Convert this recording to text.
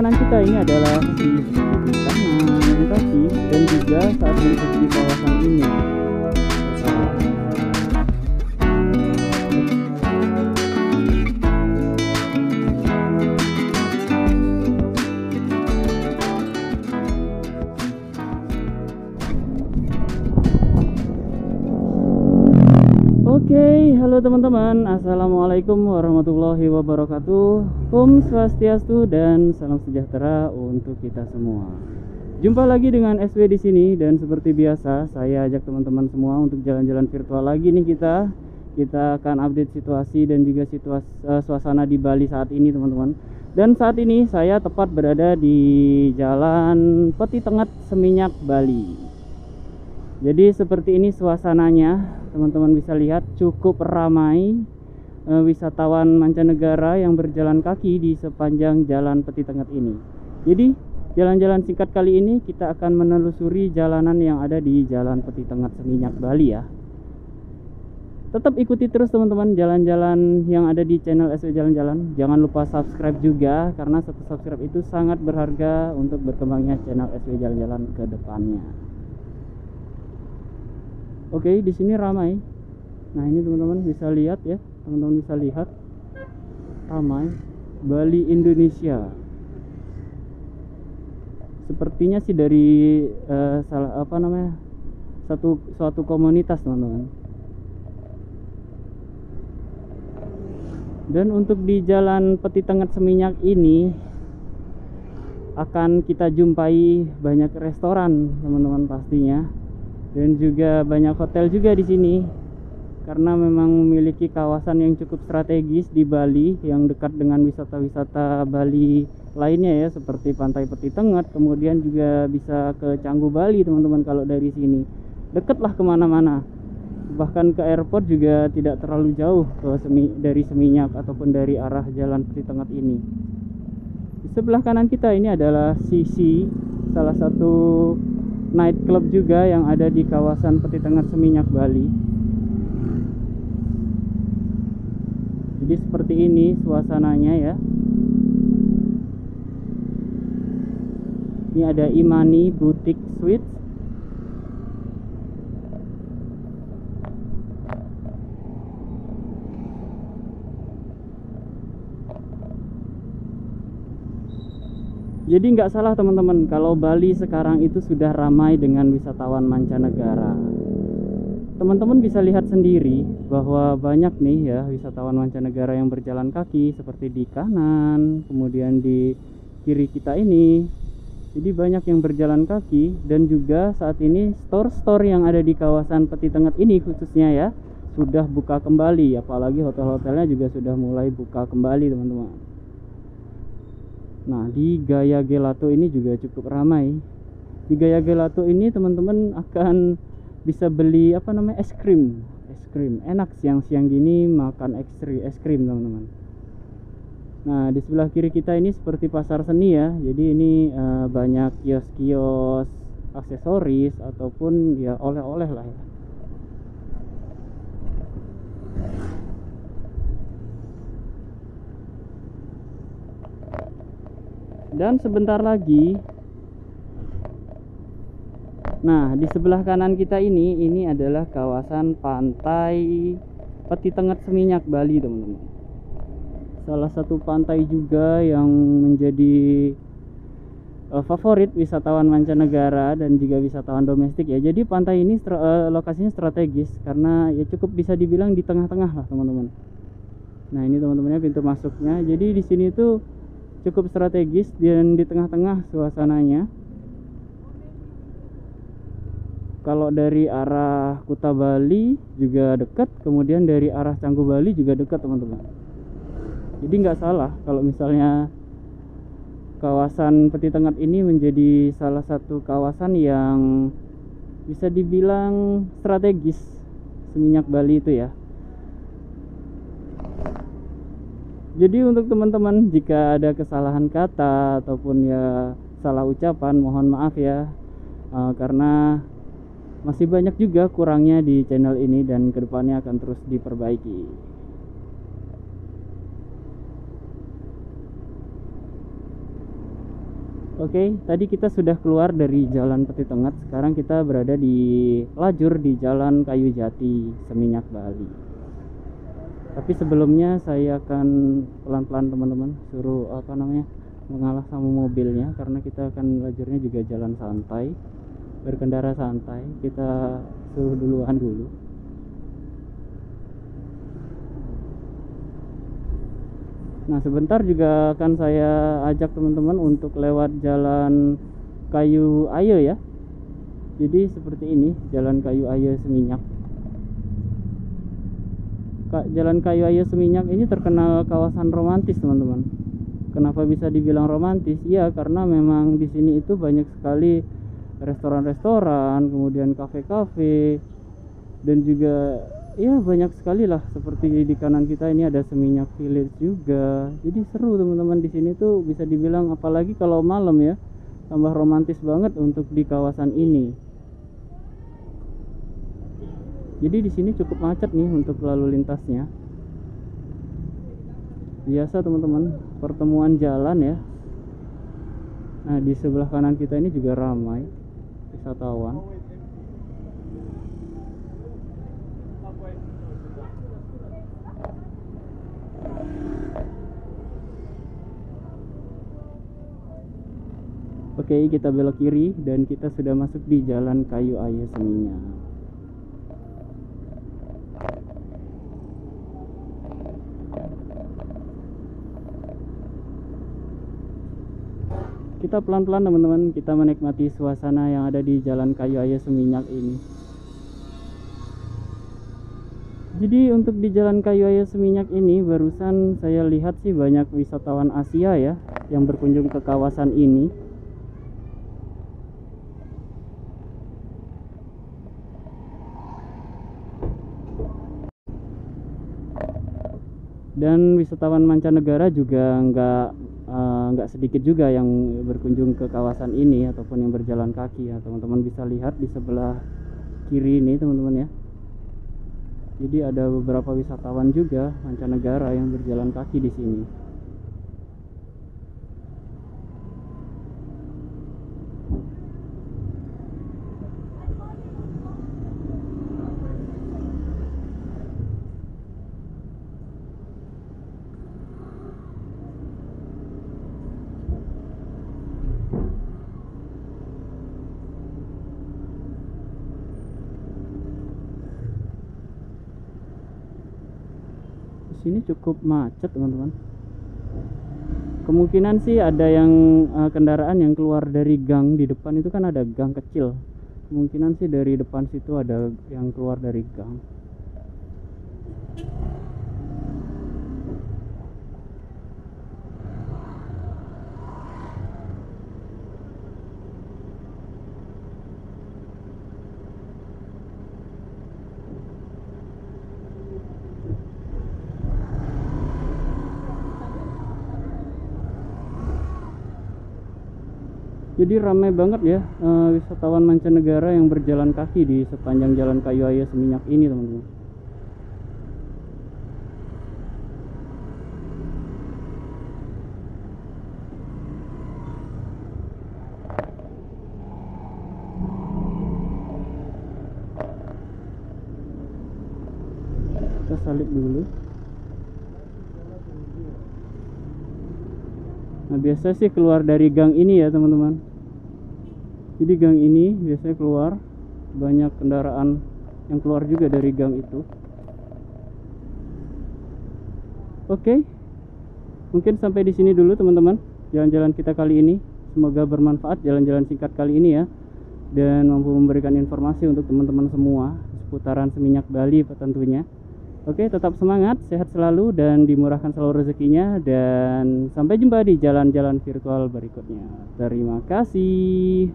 kanan kita ini adalah di kanan dan juga saat memasuki kawasan ini. Oke, halo teman-teman. Assalamualaikum warahmatullahi wabarakatuh. Om Swastiastu dan salam sejahtera untuk kita semua. Jumpa lagi dengan SW di sini dan seperti biasa saya ajak teman-teman semua untuk jalan-jalan virtual lagi nih kita. Kita akan update situasi dan juga situasi uh, suasana di Bali saat ini teman-teman. Dan saat ini saya tepat berada di Jalan Peti Tengah Seminyak Bali. Jadi seperti ini suasananya teman-teman bisa lihat cukup ramai e, wisatawan mancanegara yang berjalan kaki di sepanjang jalan Peti Tengah ini. Jadi jalan-jalan singkat kali ini kita akan menelusuri jalanan yang ada di Jalan Peti Tengah Seminyak Bali ya. Tetap ikuti terus teman-teman jalan-jalan yang ada di channel SW Jalan-Jalan. Jangan lupa subscribe juga karena satu subscribe itu sangat berharga untuk berkembangnya channel SW Jalan-Jalan ke depannya. Oke, di sini ramai. Nah, ini teman-teman bisa lihat ya. Teman-teman bisa lihat ramai Bali Indonesia. Sepertinya sih dari uh, salah apa namanya? satu suatu komunitas, teman-teman. Dan untuk di jalan Peti Tengah Seminyak ini akan kita jumpai banyak restoran, teman-teman pastinya dan juga banyak hotel juga di sini. Karena memang memiliki kawasan yang cukup strategis di Bali yang dekat dengan wisata-wisata Bali lainnya ya seperti Pantai Peti Tengah. Kemudian juga bisa ke Canggu Bali teman-teman kalau dari sini. Dekatlah ke mana-mana. Bahkan ke airport juga tidak terlalu jauh ke semi, dari Seminyak ataupun dari arah jalan Peti Tengah ini. Di sebelah kanan kita ini adalah sisi salah satu night club juga yang ada di kawasan Peti Tengah Seminyak Bali. Jadi seperti ini suasananya ya. Ini ada Imani Boutique Suites Jadi nggak salah teman-teman kalau Bali sekarang itu sudah ramai dengan wisatawan mancanegara. Teman-teman bisa lihat sendiri bahwa banyak nih ya wisatawan mancanegara yang berjalan kaki seperti di kanan, kemudian di kiri kita ini. Jadi banyak yang berjalan kaki dan juga saat ini store-store yang ada di kawasan Peti Tengah ini khususnya ya sudah buka kembali apalagi hotel-hotelnya juga sudah mulai buka kembali teman-teman. Nah, di Gaya Gelato ini juga cukup ramai. Di Gaya Gelato ini teman-teman akan bisa beli apa namanya es krim, es krim. Enak siang-siang gini makan ekstri es krim teman-teman. Nah, di sebelah kiri kita ini seperti pasar seni ya. Jadi ini uh, banyak kios-kios aksesoris ataupun ya oleh-oleh lah ya. Dan sebentar lagi Nah, di sebelah kanan kita ini ini adalah kawasan pantai Peti Tengah Seminyak Bali, teman-teman. Salah satu pantai juga yang menjadi uh, favorit wisatawan mancanegara dan juga wisatawan domestik ya. Jadi pantai ini uh, lokasinya strategis karena ya cukup bisa dibilang di tengah-tengah lah, teman-teman. Nah, ini teman-temannya pintu masuknya. Jadi di sini tuh cukup strategis dan di tengah-tengah suasananya. Kalau dari arah Kuta Bali juga dekat kemudian dari arah Canggu Bali juga dekat teman-teman. Jadi nggak salah kalau misalnya kawasan Peti Tengah ini menjadi salah satu kawasan yang bisa dibilang strategis seminyak Bali itu ya jadi untuk teman-teman jika ada kesalahan kata ataupun ya salah ucapan mohon maaf ya uh, karena masih banyak juga kurangnya di channel ini dan ke depannya akan terus diperbaiki Oke, tadi kita sudah keluar dari Jalan Peti Tengah. Sekarang kita berada di lajur di Jalan Kayu Jati, Seminyak Bali. Tapi sebelumnya saya akan pelan-pelan teman-teman suruh apa namanya mengalah sama mobilnya karena kita akan lajurnya juga jalan santai, berkendara santai. Kita suruh duluan dulu. Nah sebentar juga akan saya ajak teman-teman untuk lewat jalan kayu ayo ya Jadi seperti ini jalan kayu ayo seminyak Jalan kayu ayo seminyak ini terkenal kawasan romantis teman-teman. Kenapa bisa dibilang romantis? Ya karena memang di sini itu banyak sekali restoran-restoran, kemudian kafe-kafe dan juga ya banyak sekali lah. Seperti di kanan kita ini ada seminyak village juga. Jadi seru teman-teman di sini tuh bisa dibilang apalagi kalau malam ya tambah romantis banget untuk di kawasan ini jadi di sini cukup macet nih untuk lalu lintasnya. Biasa teman-teman pertemuan jalan ya. Nah di sebelah kanan kita ini juga ramai wisatawan. Oke, kita belok kiri dan kita sudah masuk di Jalan Kayu Ayu Seminyak. Kita pelan-pelan teman-teman, kita menikmati suasana yang ada di Jalan Kayu Ayu Seminyak ini. Jadi untuk di Jalan Kayu Ayu Seminyak ini barusan saya lihat sih banyak wisatawan Asia ya yang berkunjung ke kawasan ini. dan wisatawan mancanegara juga nggak uh, nggak sedikit juga yang berkunjung ke kawasan ini ataupun yang berjalan kaki ya. Teman-teman bisa lihat di sebelah kiri ini teman-teman ya. Jadi ada beberapa wisatawan juga mancanegara yang berjalan kaki di sini sini cukup macet teman-teman. Kemungkinan sih ada yang uh, kendaraan yang keluar dari gang di depan itu kan ada gang kecil. Kemungkinan sih dari depan situ ada yang keluar dari gang jadi ramai banget ya uh, wisatawan mancanegara yang berjalan kaki di sepanjang jalan kayu ayah seminyak ini teman-teman. Kita salib dulu. Nah biasa sih keluar dari gang ini ya teman-teman jadi gang ini biasanya keluar banyak kendaraan yang keluar juga dari gang itu. Oke mungkin sampai di sini dulu teman-teman jalan-jalan kita kali ini. Semoga bermanfaat jalan-jalan singkat kali ini ya. Dan mampu memberikan informasi untuk teman-teman semua seputaran seminyak Bali tentunya. Oke, tetap semangat, sehat selalu dan dimurahkan selalu rezekinya. Dan sampai jumpa di jalan-jalan virtual berikutnya. Terima kasih.